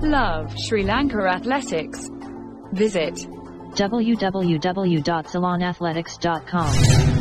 Love Sri Lanka Athletics. Visit www.ceylonathletics.com.